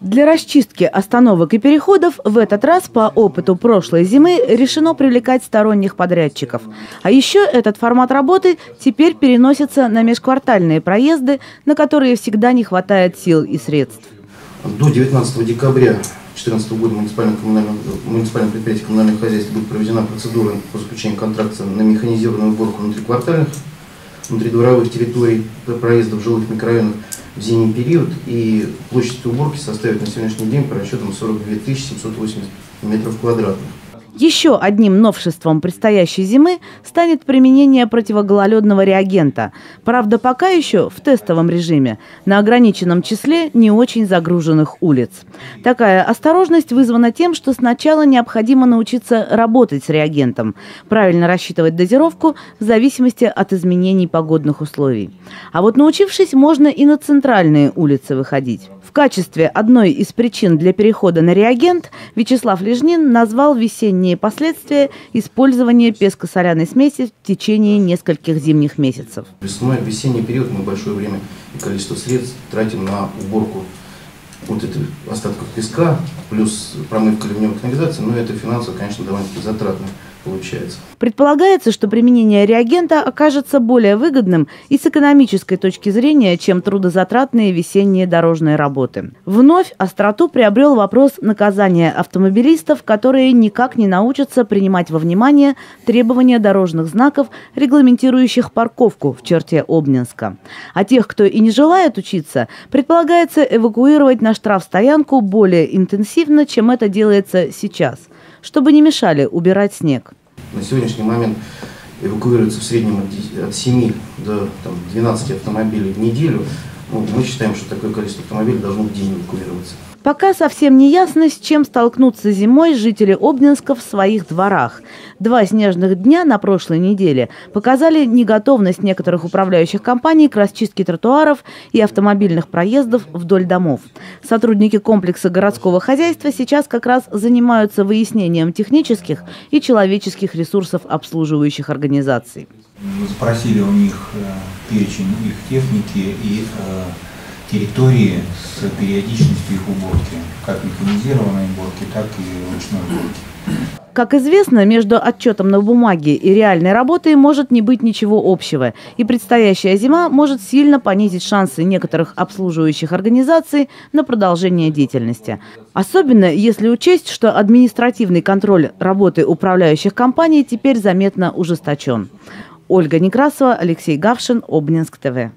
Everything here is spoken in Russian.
Для расчистки остановок и переходов в этот раз по опыту прошлой зимы решено привлекать сторонних подрядчиков. А еще этот формат работы теперь переносится на межквартальные проезды, на которые всегда не хватает сил и средств. До 19 декабря 2014 года муниципальным, муниципальным предприятием коммунальных хозяйств будет проведена процедура по заключению контракта на механизированную уборку внутриквартальных, внутридворовых территорий, проездов жилых микрорайонов в зимний период, и площадь уборки составит на сегодняшний день по расчетам 42 780 метров квадратных. Еще одним новшеством предстоящей зимы станет применение противогололедного реагента. Правда, пока еще в тестовом режиме, на ограниченном числе не очень загруженных улиц. Такая осторожность вызвана тем, что сначала необходимо научиться работать с реагентом, правильно рассчитывать дозировку в зависимости от изменений погодных условий. А вот научившись, можно и на центральные улицы выходить. В качестве одной из причин для перехода на реагент Вячеслав Лежнин назвал весенние последствия использования песко-соляной смеси в течение нескольких зимних месяцев. Весной, весенний период мы большое время и количество средств тратим на уборку вот этих остатков песка, плюс промывка ливневых канализаций, но это финансово, конечно, довольно-таки затратно получается. Предполагается, что применение реагента окажется более выгодным и с экономической точки зрения, чем трудозатратные весенние дорожные работы. Вновь остроту приобрел вопрос наказания автомобилистов, которые никак не научатся принимать во внимание требования дорожных знаков, регламентирующих парковку в черте Обнинска. А тех, кто и не желает учиться, предполагается эвакуировать на штрафстоянку более интенсивно, чем это делается сейчас, чтобы не мешали убирать снег. На сегодняшний момент эвакуируется в среднем от 7 до там, 12 автомобилей в неделю. Ну, мы считаем, что такое количество автомобилей должно в день эвакуироваться. Пока совсем не ясно, с чем столкнутся зимой жители Обнинска в своих дворах. Два снежных дня на прошлой неделе показали неготовность некоторых управляющих компаний к расчистке тротуаров и автомобильных проездов вдоль домов. Сотрудники комплекса городского хозяйства сейчас как раз занимаются выяснением технических и человеческих ресурсов обслуживающих организаций. Мы спросили у них э, перечень их техники и э, территории с периодичностью их уборки, как механизированной уборки, так и ручной уборки. Как известно, между отчетом на бумаге и реальной работой может не быть ничего общего, и предстоящая зима может сильно понизить шансы некоторых обслуживающих организаций на продолжение деятельности. Особенно если учесть, что административный контроль работы управляющих компаний теперь заметно ужесточен. Ольга Некрасова, Алексей Гавшин, Обнинск ТВ.